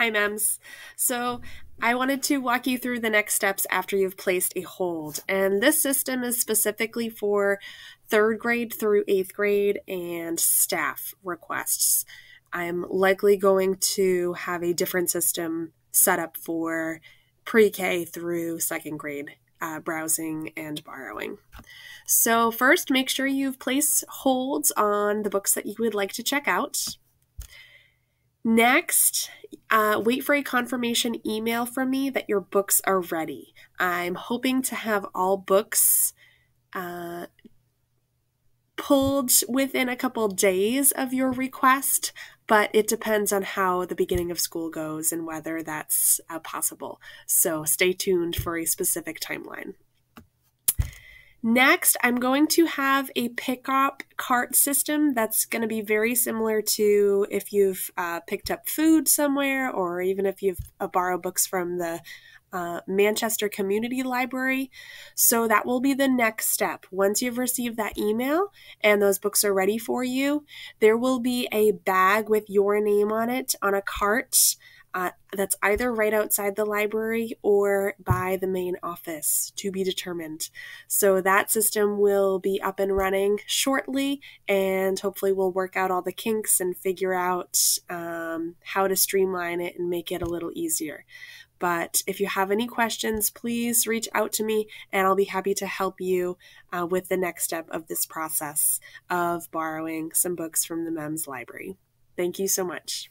Hi, MEMS. So, I wanted to walk you through the next steps after you've placed a hold. And this system is specifically for third grade through eighth grade and staff requests. I'm likely going to have a different system set up for pre K through second grade uh, browsing and borrowing. So, first, make sure you've placed holds on the books that you would like to check out. Next, uh, wait for a confirmation email from me that your books are ready. I'm hoping to have all books uh, pulled within a couple days of your request, but it depends on how the beginning of school goes and whether that's uh, possible. So stay tuned for a specific timeline. Next, I'm going to have a pickup cart system that's going to be very similar to if you've uh, picked up food somewhere or even if you've uh, borrowed books from the uh, Manchester Community Library. So that will be the next step. Once you've received that email and those books are ready for you, there will be a bag with your name on it on a cart uh, that's either right outside the library or by the main office to be determined. So that system will be up and running shortly, and hopefully, we'll work out all the kinks and figure out um, how to streamline it and make it a little easier. But if you have any questions, please reach out to me and I'll be happy to help you uh, with the next step of this process of borrowing some books from the MEMS library. Thank you so much.